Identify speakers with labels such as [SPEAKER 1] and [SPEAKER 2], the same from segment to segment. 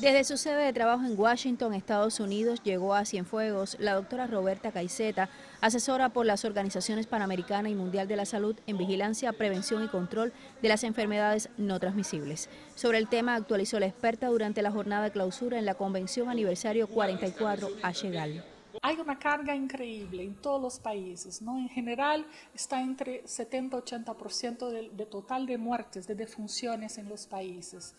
[SPEAKER 1] Desde su sede de trabajo en Washington, Estados Unidos, llegó a Cienfuegos la doctora Roberta Caiceta, asesora por las organizaciones Panamericana y Mundial de la Salud en vigilancia, prevención y control de las enfermedades no transmisibles. Sobre el tema actualizó la experta durante la jornada de clausura en la Convención Aniversario 44 Chegal.
[SPEAKER 2] Hay una carga increíble en todos los países, ¿no? En general está entre 70-80% de total de muertes, de defunciones en los países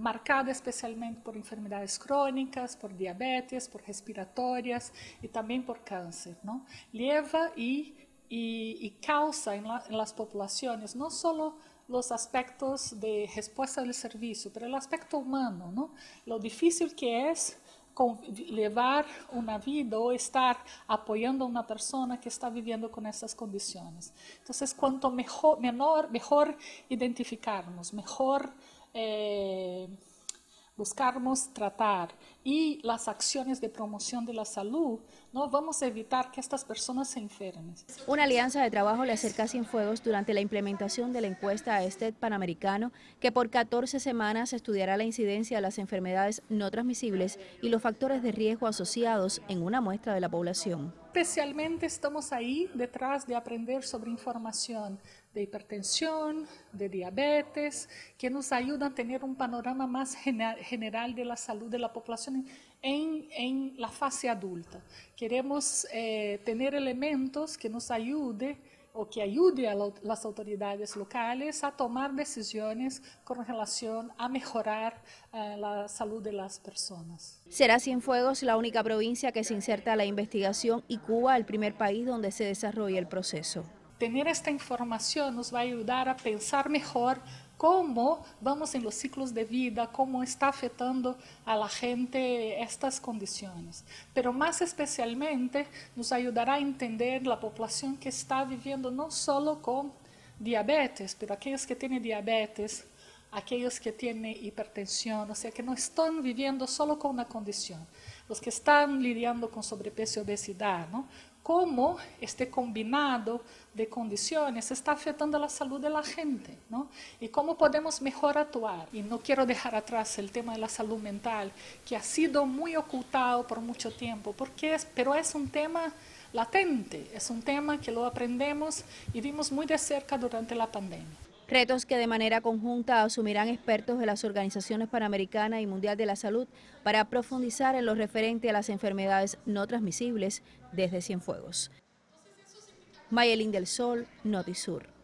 [SPEAKER 2] marcada especialmente por enfermedades crónicas, por diabetes, por respiratorias y también por cáncer. ¿no? Lleva y, y, causa en, las poblaciones no solo los aspectos de respuesta del servicio, pero el aspecto humano, ¿no? lo difícil que es llevar una vida o estar apoyando a una persona que está viviendo con esas condiciones. Entonces, cuanto mejor, menor, mejor identificarnos, mejor eh, tratar y las acciones de promoción de la salud, no vamos a evitar que estas personas se enfermen.
[SPEAKER 1] Una alianza de trabajo le acerca a Cienfuegos durante la implementación de la encuesta a este Panamericano, que por 14 semanas estudiará la incidencia de las enfermedades no transmisibles y los factores de riesgo asociados en una muestra de la población.
[SPEAKER 2] Especialmente estamos ahí detrás de aprender sobre información de hipertensión, de diabetes, que nos ayuda a tener un panorama más general de la salud de la población en, la fase adulta. Queremos eh, tener elementos que nos ayude o que ayude a las autoridades locales a tomar decisiones con relación a mejorar eh, la salud de las personas.
[SPEAKER 1] Será Cienfuegos la única provincia que se inserta a la investigación y Cuba el primer país donde se desarrolla el proceso.
[SPEAKER 2] Tener esta información nos va a ayudar a pensar mejor cómo vamos en los ciclos de vida, cómo está afectando a la gente estas condiciones. Pero más especialmente nos ayudará a entender la población que está viviendo no solo con diabetes, pero aquellos que tienen diabetes, aquellos que tienen hipertensión, o sea, que no están viviendo solo con una condición, los que están lidiando con sobrepeso y obesidad, ¿no? Cómo este combinado de condiciones está afectando la salud de la gente, ¿no? Y cómo podemos mejor actuar. Y no quiero dejar atrás el tema de la salud mental, que ha sido muy ocultado por mucho tiempo, porque es, pero es un tema latente, es un tema que lo aprendemos y vimos muy de cerca durante la pandemia.
[SPEAKER 1] Retos que de manera conjunta asumirán expertos de las organizaciones Panamericana y Mundial de la Salud para profundizar en lo referente a las enfermedades no transmisibles desde Cienfuegos. Mayelín del Sol, Notisur.